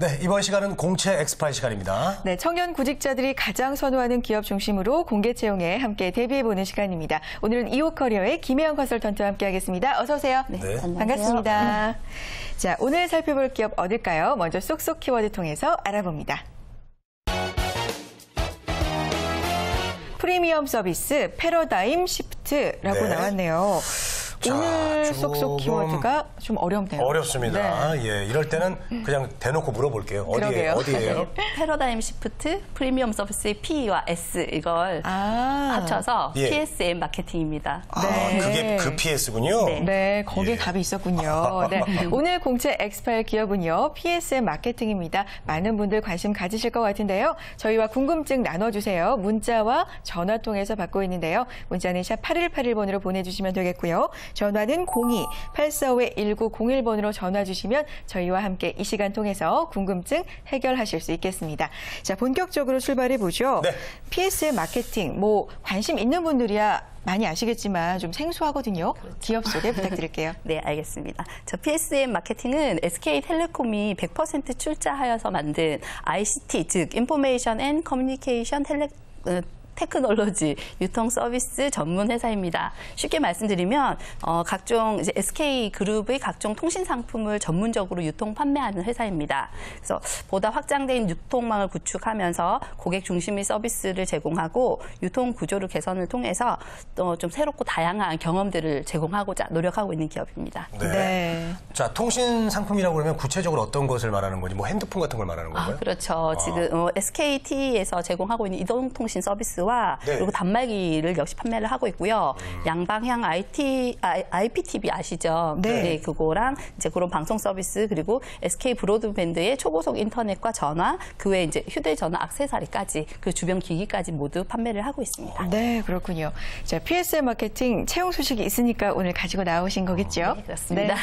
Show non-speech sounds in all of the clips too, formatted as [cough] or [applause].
네, 이번 시간은 공채 엑스파일 시간입니다. 네, 청년 구직자들이 가장 선호하는 기업 중심으로 공개 채용에 함께 대비해보는 시간입니다. 오늘은 이호 커리어의 김혜영 컨설턴트와 함께하겠습니다. 어서 오세요. 네. 안녕하세요. 반갑습니다. 자, 오늘 살펴볼 기업 어딜까요? 먼저 쏙쏙 키워드 통해서 알아봅니다. 프리미엄 서비스 paradigm shift라고 네. 나왔네요. 자, 오늘 쏙쏙 키워드가 좀 어렵네요. 어렵습니다. 네. 예, 이럴 때는 그냥 대놓고 물어볼게요. 어디에 그러게요. 어디예요? [laughs] paradigm shift 프리미엄 서비스의 P와 S 이걸 아. 합쳐서 예. PS&마케팅입니다. 아, 네. 그게 그 PS군요. 네. 네, 거기에 예. 답이 있었군요. [laughs] 네, 오늘 공채 엑스파일 기업은요, PS&마케팅입니다. 많은 분들 관심 가지실 것 같은데요. 저희와 궁금증 나눠주세요. 문자와 전화 통해서 받고 있는데요. 문자는 샵 8181번으로 보내주시면 되겠고요. 전화는 02-845-1901번으로 전화 주시면 저희와 함께 이 시간 통해서 궁금증 해결하실 수 있겠습니다. 자, 본격적으로 출발해 보죠. 네. PSM 마케팅, 뭐, 관심 있는 분들이야 많이 아시겠지만 좀 생소하거든요. 기업 소개 부탁드릴게요. [laughs] 네, 알겠습니다. 저 PSM 마케팅은 SK텔레콤이 100% 출자하여서 만든 ICT, 즉 인포메이 테크놀로지 유통 서비스 전문 회사입니다. 쉽게 말씀드리면 어, 각종 이제 SK 그룹의 각종 통신 상품을 전문적으로 유통 판매하는 회사입니다. 그래서 보다 확장된 유통망을 구축하면서 고객 중심의 서비스를 제공하고 유통 구조를 개선을 통해서 또 좀 새롭고 다양한 경험들을 제공하고자 노력하고 있는 기업입니다. 네. 네. 자, 통신 상품이라고 그러면 구체적으로 어떤 것을 말하는 건지, 뭐 핸드폰 같은 걸 말하는 아, 건가요? 그렇죠. 지금 어, SKT에서 제공하고 있는 이동통신 서비스 와 네. 그리고 단말기를 역시 판매를 하고 있고요. 양방향 IT, 아, IPTV 아시죠? 네. 그거랑 이제 그런 방송 서비스 그리고 SK 브로드밴드의 초고속 인터넷과 전화, 그 외에 이제 휴대전화 액세서리까지 그 주변 기기까지 모두 판매를 하고 있습니다. 네, 그렇군요. 자, PSM 마케팅 채용 소식이 있으니까 오늘 가지고 나오신 거겠죠? 네, 그렇습니다.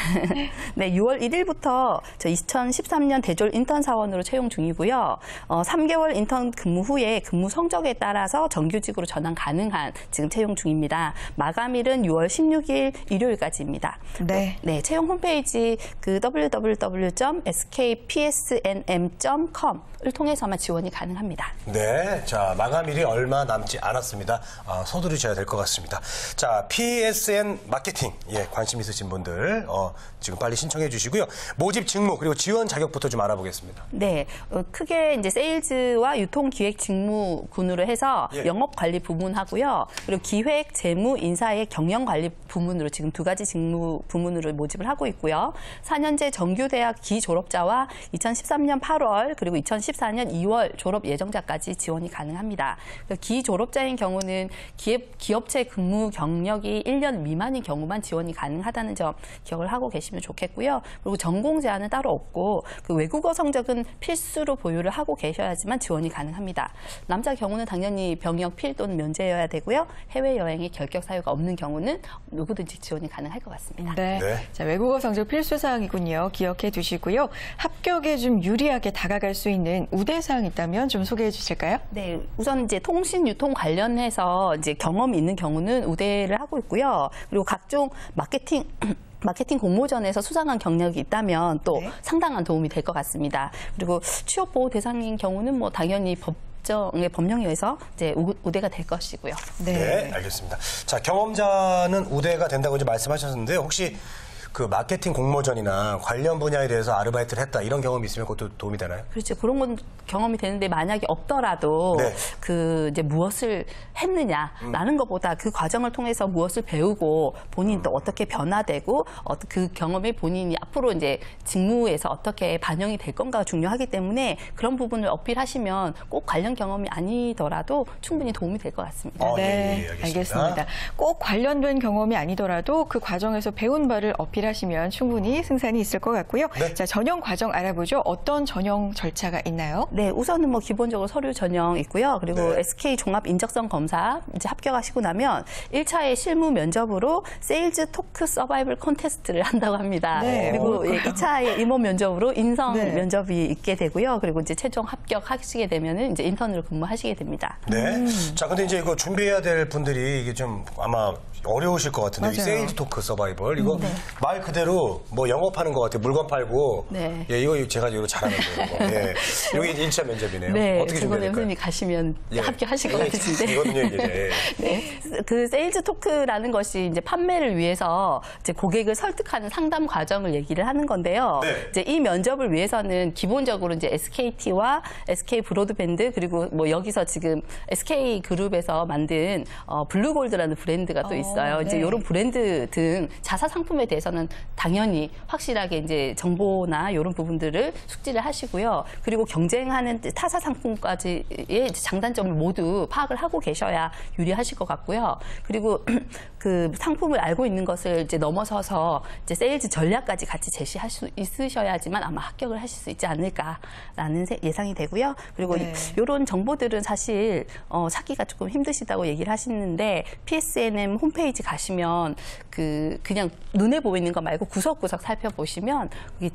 네, [laughs] 6월 1일부터 저 2013년 대졸 인턴 사원으로 채용 중이고요. 어, 3개월 인턴 근무 후에 근무 성적에 따라서 정규직으로 전환 가능한 지금 채용 중입니다. 마감일은 6월 16일 일요일까지입니다. 네. 네, 채용 홈페이지 그 www.skpsnm.com을 통해서만 지원이 가능합니다. 네. 자, 마감일이 얼마 남지 않았습니다. 아, 서두르셔야 될 것 같습니다. 자, PSN 마케팅. 예, 관심 있으신 분들, 어, 지금 빨리 신청해 주시고요. 모집 직무, 그리고 지원 자격부터 좀 알아보겠습니다. 네, 어, 크게 이제 세일즈와 유통 기획 직무군으로 해서 예. 영업 관리 부문하고요. 그리고 기획, 재무, 인사의 경영 관리 부문으로 지금 두 가지 직무 부문으로 모집을 하고 있고요. 4년제 정규대학 기졸업자와 2013년 8월 그리고 2014년 2월 졸업 예정자까지 지원이 가능합니다. 기졸업자인 경우는 기업, 기업체 근무 경력이 1년 미만인 경우만 지원이 가능하다는 점 기억을 하고 계시면 좋겠고요. 그리고 전공 제한은 따로 없고 그 외국어 성적은 필수로 보유를 하고 계셔야지만 지원이 가능합니다. 남자 경우는 당연히 병역 필 또는 면제여야 되고요. 해외 여행의 결격 사유가 없는 경우는 누구든지 지원이 가능할 것 같습니다. 네. 네. 자, 외국어 성적 필수 사항이군요. 기억해 두시고요. 합격에 좀 유리하게 다가갈 수 있는 우대 사항 있다면 좀 소개해 주실까요? 네, 우선 이제 통신 유통 관련해서 이제 경험이 있는 경우는 우대를 하고 있고요. 그리고 각종 마케팅 [clears throat] 마케팅 공모전에서 수상한 경력이 있다면 또 네. 상당한 도움이 될 것 같습니다. 그리고 취업 보호 대상인 경우는 뭐 당연히 법 정의 법령에 의해서 이제 우- 우대가 될 것이고요. 네. 알겠습니다. 자, 경험자는 우대가 된다고 이제 말씀하셨는데 혹시 그 마케팅 공모전이나 관련 분야에 대해서 아르바이트를 했다 이런 경험이 있으면 그것도 도움이 되나요? 그렇죠. 그런 건 경험이 되는데 만약에 없더라도 네. 그 이제 무엇을 했느냐라는 것보다 그 과정을 통해서 무엇을 배우고 본인 또 어떻게 변화되고 어, 그 경험이 본인이 앞으로 이제 직무에서 어떻게 반영이 될 건가가 중요하기 때문에 그런 부분을 어필하시면 꼭 관련 경험이 아니더라도 충분히 도움이 될 것 같습니다. 어, 네, 예, 예, 알겠습니다. 알겠습니다. 꼭 관련된 경험이 아니더라도 그 과정에서 배운 바를 어필 하시면 충분히 승산이 있을 것 같고요. 네. 자, 전형 과정 알아보죠. 어떤 전형 절차가 있나요? 네, 우선은 뭐 기본적으로 서류 전형 있고요. 그리고 네. SK 종합 인적성 검사 이제 합격하시고 나면 1차의 실무 면접으로 sales talk survival contest를 한다고 합니다. 네, 그리고 어, 예, 2차의 임원 면접으로 인성 네. 면접이 있게 되고요. 그리고 이제 최종 합격하시게 되면은 이제 인턴으로 근무하시게 됩니다. 네. 음. 자, 근데 이제 이거 준비해야 될 분들이 이게 좀 아마 어려우실 것 같은데 이 맞아요. sales talk survival 이거 말 그대로 뭐 영업하는 것 같아요. 물건 팔고 네. 예 이거 제가 이거 잘하는데 이거. 예. [laughs] 여기 1차 면접이네요. 네, 어떻게? 선생님이 가시면 예. 합격하실 것 이게 같으신데. 이거든요 이게. 네, 그 sales talk라는 것이 이제 판매를 위해서 이제 고객을 설득하는 상담 과정을 얘기를 하는 건데요. 네. 이제 이 면접을 위해서는 기본적으로 이제 SKT와 SK 브로드밴드 그리고 뭐 여기서 지금 SK 그룹에서 만든 어, 블루골드라는 브랜드가 또 어, 있어요. 이제 네. 이런 브랜드 등 자사 상품에 대해서는 당연히 확실하게 이제 정보나 이런 부분들을 숙지를 하시고요. 그리고 경쟁하는 타사 상품까지의 이제 장단점을 모두 파악을 하고 계셔야 유리하실 것 같고요. 그리고 [clears throat] 그 상품을 알고 있는 것을 이제 넘어서서 이제 세일즈 전략까지 같이 제시할 수 있으셔야지만 아마 합격을 하실 수 있지 않을까라는 세- 예상이 되고요. 그리고 네. 이런 정보들은 사실 어, 찾기가 조금 힘드시다고 얘기를 하시는데 PSNM 홈 페이지 가시면 그 그냥 눈에 보이는 거 말고 구석구석 살펴보시면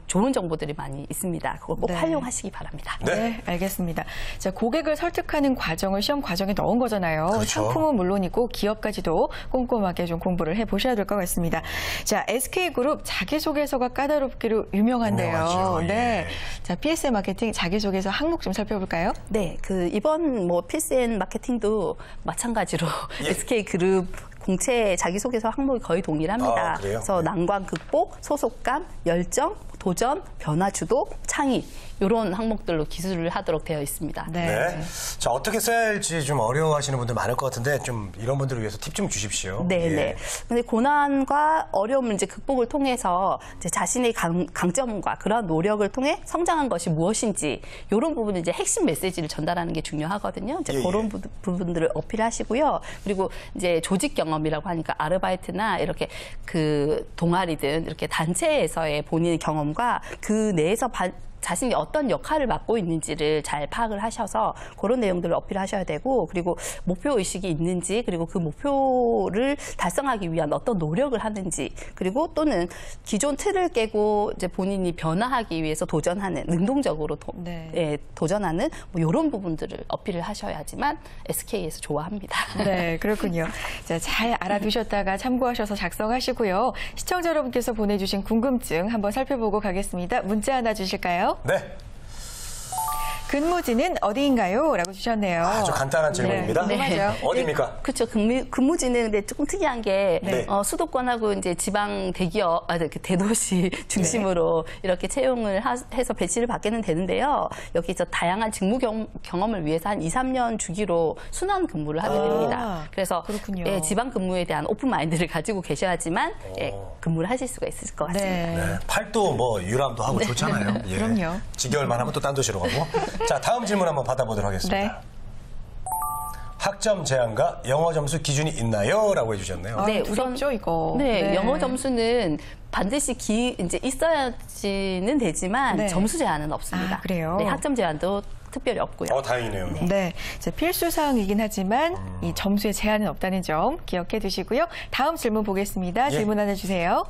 좋은 정보들이 많이 있습니다. 그거 꼭 네. 활용하시기 바랍니다. 네. 네, 알겠습니다. 자, 고객을 설득하는 과정을 시험 과정에 넣은 거잖아요. 그렇죠. 상품은 물론이고 기업까지도 꼼꼼하게 좀 공부를 해 보셔야 될 것 같습니다. 자, SK그룹 자기소개서가 까다롭기로 유명한데요. 유명하죠, 예. 네. 자, PSM 마케팅 자기소개서 항목 좀 살펴볼까요? 네, 그 이번 뭐 필스앤 마케팅도 마찬가지로 예. SK 그룹 공채 자기소개서 항목이 거의 동일합니다. 아? 그래서 난관 극복, 소속감, 열정, 도전, 변화 주도, 창의 이런 항목들로 기술을 하도록 되어 있습니다. 네. 네. 자 어떻게 써야 할지 좀 어려워하시는 분들 많을 것 같은데 좀 이런 분들을 위해서 팁 좀 주십시오. 네, 예. 네. 근데 고난과 어려움을 이제 극복을 통해서 이제 자신의 강, 강점과 그러한 노력을 통해 성장한 것이 무엇인지 이런 부분을 이제 핵심 메시지를 전달하는 게 중요하거든요. 이제 예, 예. 그런 부, 부분들을 어필하시고요. 그리고 이제 조직 경험이라고 하니까 아르바이트나 이렇게 그 동아리든 이렇게 단체에서의 본인의 경험 과 그 내에서 반- 자신이 어떤 역할을 맡고 있는지를 잘 파악을 하셔서 그런 내용들을 어필하셔야 되고 그리고 목표 의식이 있는지 그리고 그 목표를 달성하기 위한 어떤 노력을 하는지 그리고 또는 기존 틀을 깨고 이제 본인이 변화하기 위해서 도전하는 능동적으로 도, 네. 예, 도전하는 뭐 이런 부분들을 어필을 하셔야지만 SK에서 좋아합니다. 네, [laughs] 그렇군요. 자, 잘 알아두셨다가 참고하셔서 작성하시고요. 시청자 여러분께서 보내주신 궁금증 한번 살펴보고 가겠습니다. 문자 하나 주실까요? 네. 근무지는 어디인가요? 라고 주셨네요. 아주 간단한 질문입니다. 네, 궁금하죠. 어디입니까? 그렇죠. 근무, 근무 지는 근데 조금 특이한 게 네. 어, 수도권하고 이제 지방 대기업, 아, 이렇게 대도시 [laughs] 중심으로 이렇게 채용을 하- 해서 배치를 받게는 되는데요. 여기서 다양한 직무 경, 경험을 위해서 한 2, 3년 주기로 순환 근무를 하게 아, 됩니다. 그래서 그렇군요. 예, 지방 근무에 대한 오픈 마인드를 가지고 계셔야지만 예, 어. 근무를 하실 수가 있을 것 같습니다. 네. 네, 팔도 뭐 유람도 하고 좋잖아요. [laughs] 예. 그럼요. 지겨울만 하면 또 딴 도시로 가고. 자, 다음 질문 한번 받아보도록 하겠습니다. 네. 학점 제한과 영어 점수 기준이 있나요? 라고 해주셨네요. 아, 네, 두렵죠, 이거. 네, 네. 영어 점수는 반드시 기, 이제 있어야지는 되지만 네. 점수 제한은 없습니다. 아, 그래요? 네, 학점 제한도 특별히 없고요. 어, 다행이네요. 네. 자, 필수 사항이긴 하지만 이 점수에 제한은 없다는 점 기억해 두시고요. 다음 질문 보겠습니다. 예. 질문 하나 주세요.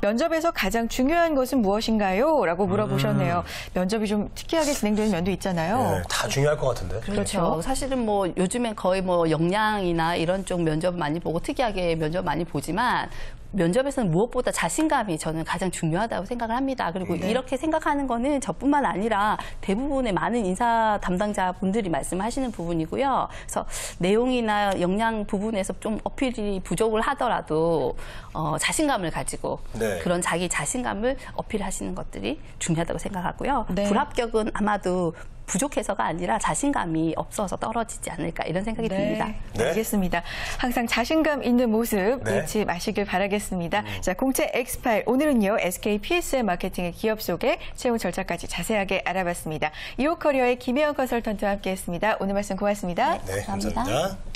면접에서 가장 중요한 것은 무엇인가요? 라고 물어보셨네요. 면접이 좀 특이하게 진행되는 면도 있잖아요. 네, 다 중요할 것 같은데. 그렇죠. 사실은 뭐 요즘엔 거의 뭐 역량이나 이런 쪽 면접 많이 보고 특이하게 면접 많이 보지만 면접에서는 무엇보다 자신감이 저는 가장 중요하다고 생각을 합니다. 그리고 이렇게 생각하는 거는 저뿐만 아니라 대부분의 많은 인사 담당자 분들이 말씀하시는 부분이고요. 그래서 내용이나 역량 부분에서 좀 어필이 부족을 하더라도 어, 자신감을 가지고 네. 그런 자기 자신감을 어필하시는 것들이 중요하다고 생각하고요. 네. 불합격은 아마도 부족해서가 아니라 자신감이 없어서 떨어지지 않을까 이런 생각이 듭니다. 네. 알겠습니다. 항상 자신감 있는 모습 네. 잃지 마시길 바라겠습니다. 자, 공채 X8 오늘은요 SK PSM 마케팅의 기업 소개, 채용 절차까지 자세하게 알아봤습니다. 이호 커리어의 김혜영 컨설턴트와 함께했습니다. 오늘 말씀 고맙습니다. 네, 감사합니다. 감사합니다.